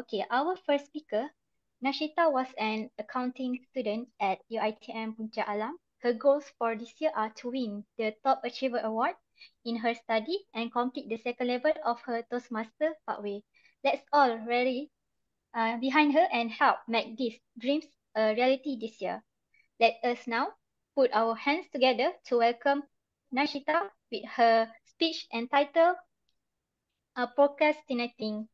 Okay, our first speaker, Nashitah was an accounting student at UITM Puncak Alam. Her goals for this year are to win the Top Achiever Award in her study and complete the second level of her Toastmaster pathway. Let's all rally uh, behind her and help make these dreams a reality this year. Let us now put our hands together to welcome Nashitah with her speech entitled uh, Procrastinating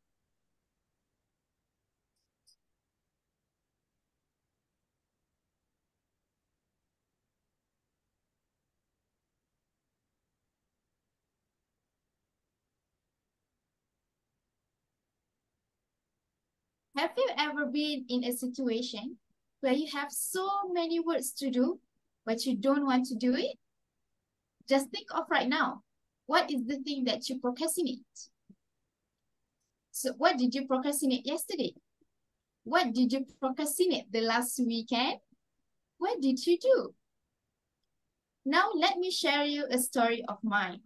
Have you ever been in a situation where you have so many words to do, but you don't want to do it? Just think of right now. What is the thing that you procrastinate? So what did you procrastinate yesterday? What did you procrastinate the last weekend? What did you do? Now let me share you a story of mine.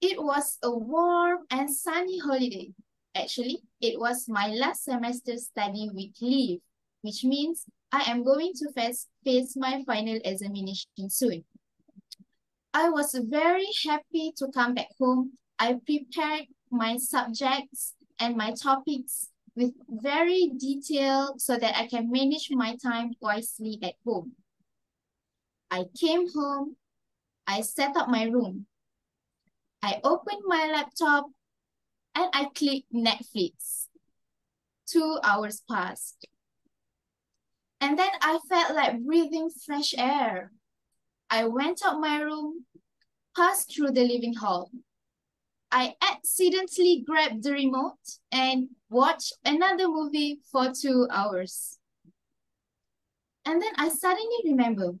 It was a warm and sunny holiday Actually, it was my last semester study week leave, which means I am going to face, face my final examination soon. I was very happy to come back home. I prepared my subjects and my topics with very detailed so that I can manage my time wisely at home. I came home, I set up my room. I opened my laptop and I clicked Netflix. Two hours passed. And then I felt like breathing fresh air. I went out my room, passed through the living hall. I accidentally grabbed the remote and watched another movie for two hours. And then I suddenly remember,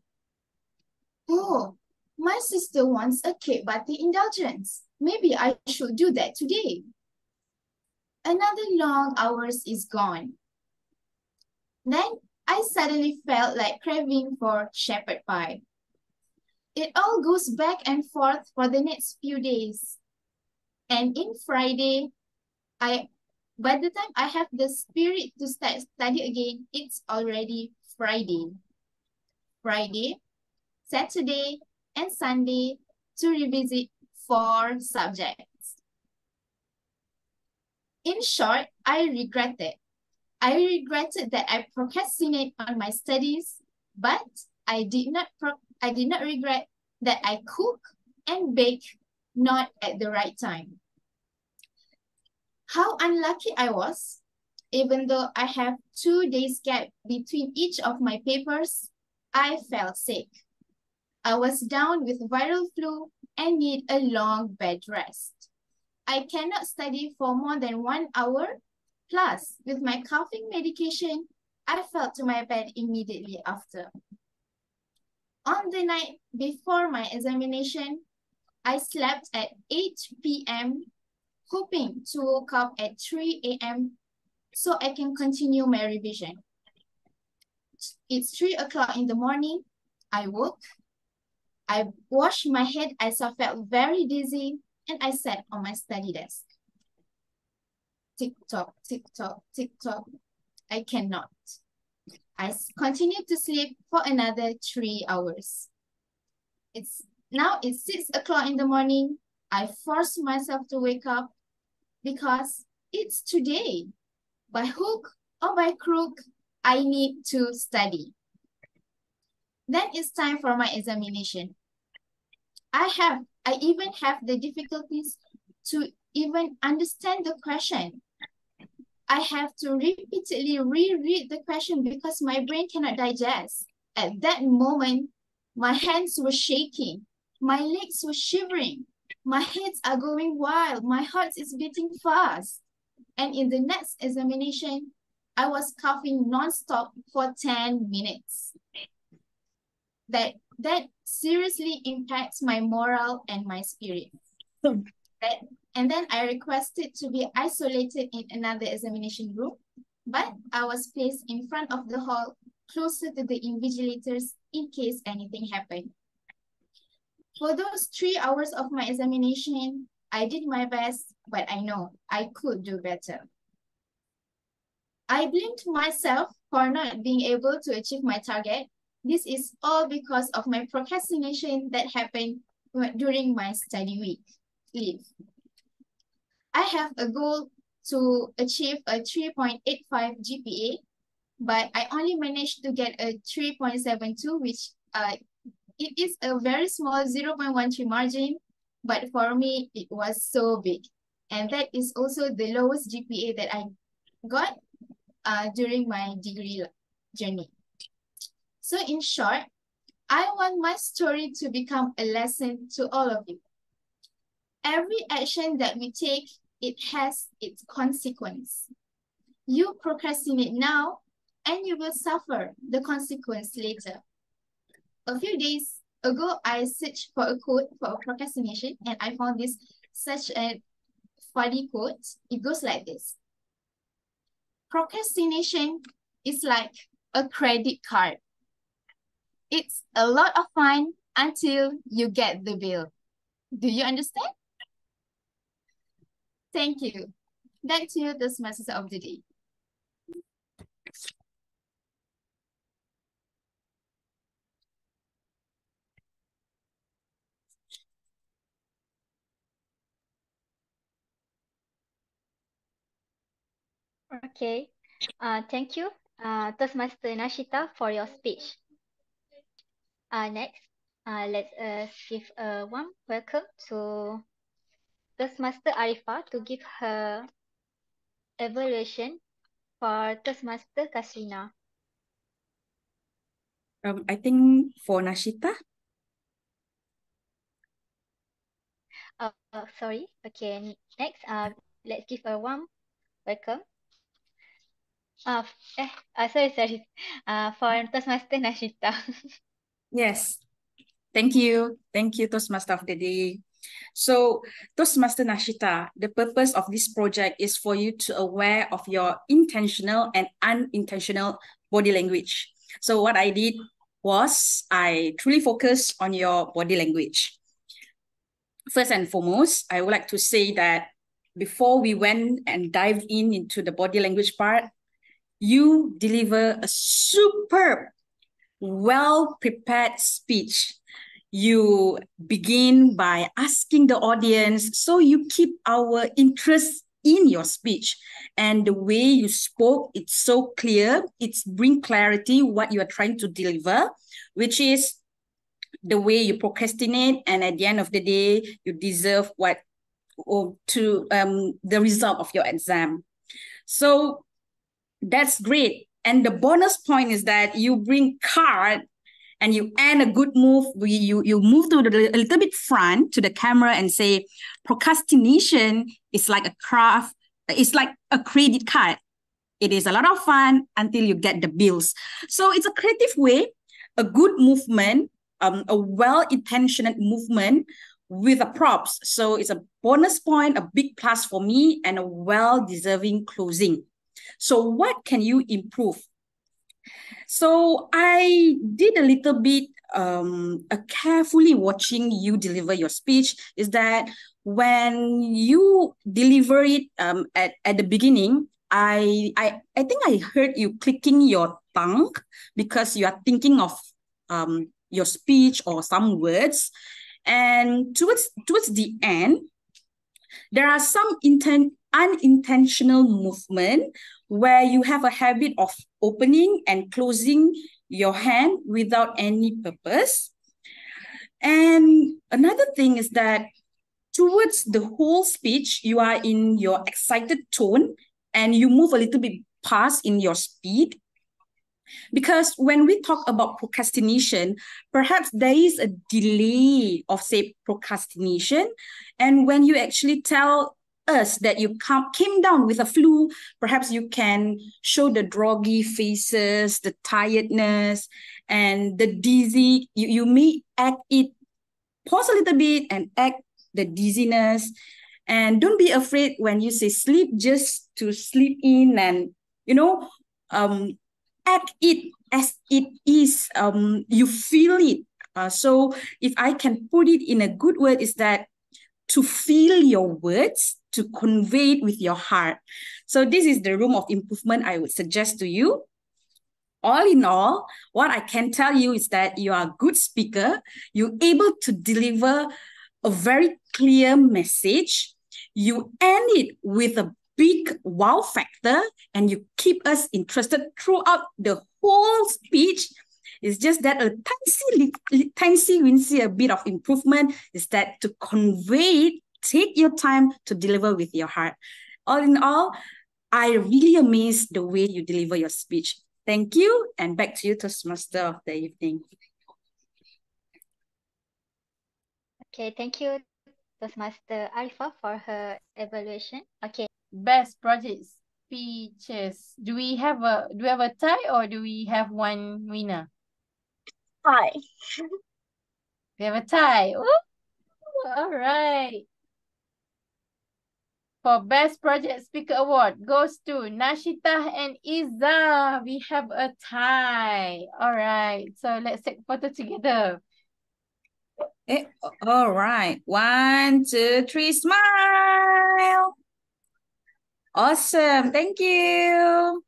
oh, my sister wants a cake the indulgence. Maybe I should do that today. Another long hours is gone. Then I suddenly felt like craving for shepherd pie. It all goes back and forth for the next few days. And in Friday, I by the time I have the spirit to start study again, it's already Friday. Friday, Saturday, and Sunday to revisit four subjects. In short, I regretted. I regretted that I procrastinated on my studies, but I did not pro I did not regret that I cook and bake not at the right time. How unlucky I was, even though I have two days gap between each of my papers, I fell sick. I was down with viral flu and need a long bed rest. I cannot study for more than one hour. Plus, with my coughing medication, I fell to my bed immediately after. On the night before my examination, I slept at 8 p.m., hoping to wake up at 3 a.m. so I can continue my revision. It's 3 o'clock in the morning. I woke. I washed my head as I felt very dizzy and I sat on my study desk. Tick tock, tick tock, tick tock. I cannot. I continued to sleep for another three hours. It's now it's six o'clock in the morning. I forced myself to wake up because it's today. By hook or by crook, I need to study. Then it's time for my examination. I have I even have the difficulties to even understand the question. I have to repeatedly reread the question because my brain cannot digest. At that moment, my hands were shaking. My legs were shivering. My heads are going wild. My heart is beating fast. And in the next examination, I was coughing nonstop for 10 minutes. That that seriously impacts my moral and my spirit. that, and then I requested to be isolated in another examination room, but I was placed in front of the hall closer to the invigilators in case anything happened. For those three hours of my examination, I did my best, but I know I could do better. I blamed myself for not being able to achieve my target. This is all because of my procrastination that happened during my study week leave. I have a goal to achieve a 3.85 GPA, but I only managed to get a 3.72, which uh, it is a very small 0.13 margin, but for me, it was so big. And that is also the lowest GPA that I got uh, during my degree journey. So in short, I want my story to become a lesson to all of you. Every action that we take, it has its consequence. You procrastinate now, and you will suffer the consequence later. A few days ago, I searched for a quote for procrastination, and I found this such a funny quote. It goes like this. Procrastination is like a credit card. It's a lot of fun until you get the bill. Do you understand? Thank you. Back to you, Toastmaster of the day. Okay. Uh, thank you, uh, Toastmaster Nashitah, for your speech. Uh, next, uh, let's uh, give a warm welcome to Toastmaster Arifah to give her evaluation for Toastmaster Kasrina. Um, I think for Nashitah. Uh, uh, sorry. Okay, next, uh, let's give a warm welcome Uh, eh, uh, sorry, sorry. Uh, for Toastmaster Nashitah. yes. Thank you. Thank you, Toastmaster of the day. So, Toastmaster Nashitah, the purpose of this project is for you to aware of your intentional and unintentional body language. So, what I did was I truly focused on your body language. First and foremost, I would like to say that before we went and dived in into the body language part, you deliver a superb, well prepared speech. You begin by asking the audience, so you keep our interest in your speech and the way you spoke it's so clear it's bring clarity what you are trying to deliver which is the way you procrastinate and at the end of the day you deserve what or to um the result of your exam so that's great. And the bonus point is that you bring card and you end a good move. You, you move to the, a little bit front to the camera and say, procrastination is like a craft. It's like a credit card. It is a lot of fun until you get the bills. So it's a creative way, a good movement, um, a well-intentioned movement with a props. So it's a bonus point, a big plus for me, and a well-deserving closing. So what can you improve? So I did a little bit um a carefully watching you deliver your speech is that when you deliver it um at, at the beginning I I I think I heard you clicking your tongue because you are thinking of um your speech or some words and towards towards the end there are some intent unintentional movement where you have a habit of opening and closing your hand without any purpose. And another thing is that towards the whole speech, you are in your excited tone and you move a little bit past in your speed. Because when we talk about procrastination, perhaps there is a delay of, say, procrastination. And when you actually tell us that you come, came down with a flu, perhaps you can show the droggy faces, the tiredness, and the dizzy. You, you may act it, pause a little bit and act the dizziness. And don't be afraid when you say sleep just to sleep in and, you know, um, act it as it is. Um, you feel it. Uh, so if I can put it in a good word, is that to feel your words, to convey it with your heart. So this is the room of improvement I would suggest to you. All in all, what I can tell you is that you are a good speaker. You're able to deliver a very clear message. You end it with a big wow factor and you keep us interested throughout the whole speech. It's just that a tiny, tiny, wincy, a bit of improvement is that to convey it, take your time to deliver with your heart. All in all, I really amazed the way you deliver your speech. Thank you. And back to you, Toastmaster of the evening. Okay, thank you, Toastmaster Arifah, for her evaluation. Okay. Best project speeches. Do we have a do we have a tie or do we have one winner? Tie. we have a tie. Ooh, all right. For Best Project Speaker Award goes to Nashitah and Iza. We have a tie. All right. So let's take photo together. Eh, all right. One, two, three, smile. Awesome. Thank you.